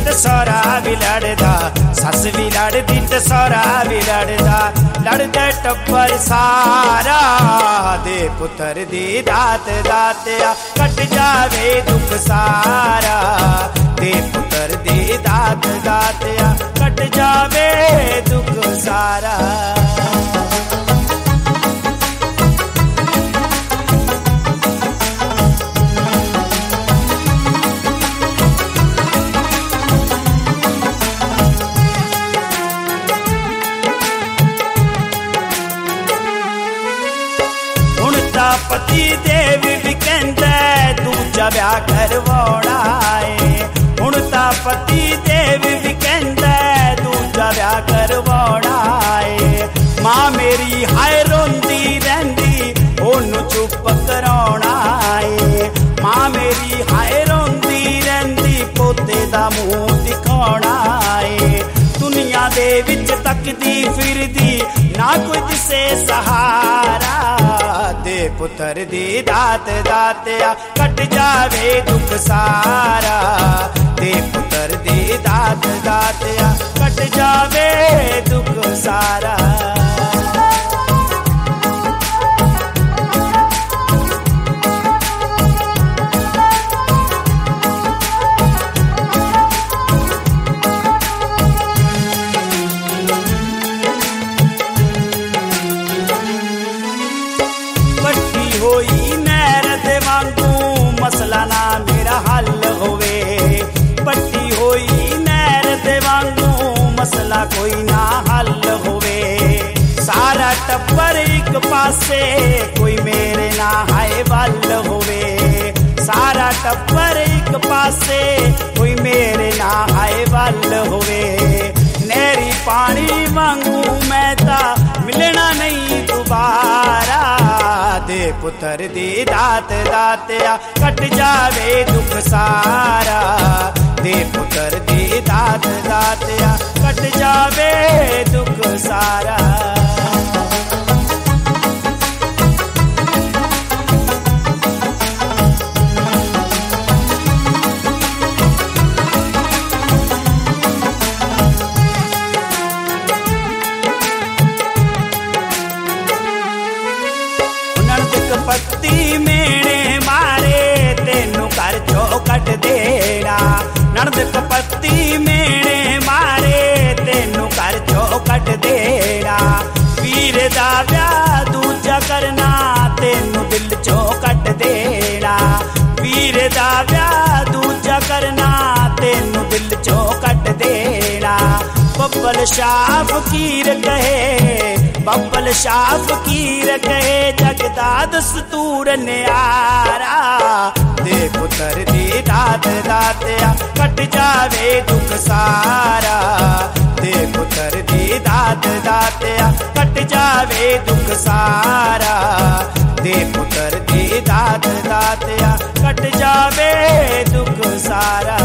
ਤੇ ਸੋਹਰਾ ਵੀ ਲੜਦਾ ਸੱਸ ਵੀ ਲੜਦੀ ਤੇ ਸੋਹਰਾ ਵੀ ਲੜਦਾ ਲੜਦੇ ਟੱਬਰ ਸਾਰਾ ਦੇ ਪੁੱਤਰ ਦੀ ਦਾਤ ਦਾਤਿਆ ਕੱਟ ਜਾਵੇ ਦੁੱਖ ਸਾਰਾ ਦੇ ਪੁੱਤਰ ਦੀ ਦਾਤ ਦਾਤਿਆ ਕੱਟ ਜਾਵੇ ਦੁੱਖ ਸਾਰਾ ਦੂਜਾ ਕਰਵਾਉਣਾ ਏ। ਹੁਣ ਤਾਂ ਪਤੀ ਦੇਵ ਵੀ ਕਹਿੰਦਾ ਦੂਜਾ ਵਿਆਹ ਕਰਵਾਉਣਾ ਏ। ਮਾਂ ਮੇਰੀ ਹਾਏ ਰੋਂਦੀ ਰਹਿੰਦੀ, ਉਹਨੂੰ ਚੁੱਪ ਕਰਾਉਣਾ ਏ। ਮਾਂ ਮੇਰੀ ਹਾਏ ਰੋਂਦੀ ਰਹਿੰਦੀ, ਪੋਤੇ ਦਾ ਮੂੰਹ ਦਿਖਾਉਣਾ ਏ। ਦੁਨੀਆ ਦੇ ਵਿੱਚ ਤੱਕਦੀ ਫਿਰਦੀ, ਨਾ ਕੋਈ ਕਿਸੇ ਸਹਾਰਾ दाते पुत्र दी दात दातिया, कट जावे दुख सारा। दे पुत्र दी दात दातिया, कट जावे दुख सारा। मसला कोई ना हल होवे। सारा टब्बर एक पासे, कोई मेरे ना हाय बल होवे। सारा टब्बर एक पासे, कोई मेरे ना हाय बल होवे। नहरी पानी मांगू मैं ता मिलना नहीं दोबारा। दे पुत्र दे दात दातिया, कट जावे दुख सारा। दे पुत्र दे दात दातिया कट जावे दुख सारा। ਨਣਦ ਪੱਤੀ ਮੇਣੇ ਮਾਰੇ ਤੈਨੂੰ ਘਰ ਚੋਂ ਕੱਢ ਦੇਣਾ ਵੀਰ ਦਾ ਵਿਆਹ ਦੂਜਾ ਕਰਨਾ ਤੈਨੂੰ ਦਿਲ ਚੋਂ ਕੱਢ ਦੇਣਾ ਵੀਰ ਦਾ ਵਿਆਹ ਦੂਜਾ ਕਰਨਾ ਤੈਨੂੰ ਦਿਲ ਚੋਂ ਕੱਢ ਦੇਣਾ ਬੱਬਲ ਸ਼ਾਹ ਫਕੀਰ ਕਹੇ ਬੱਬਲ ਸ਼ਾਹ ਫਕੀਰ ਕਹੇ ਜਗਦਾ ਦਸਤੂਰ ਨਿਆਰਾ ਦੇ ਪੁੱਤਰ ਦੀ ਦਾਤ ਦਾਤਿਆ ਕੱਟ ਜਾਵੇ ਦੁੱਖ ਸਾਰਾ ਦੇ ਪੁੱਤਰ ਦੀ ਦਾਤ ਦਾਤਿਆ ਕੱਟ ਜਾਵੇ ਦੁੱਖ ਸਾਰਾ ਦੇ ਪੁੱਤਰ ਦੀ ਦਾਤ ਦਾਤਿਆ ਕੱਟ ਜਾਵੇ ਦੁੱਖ ਸਾਰਾ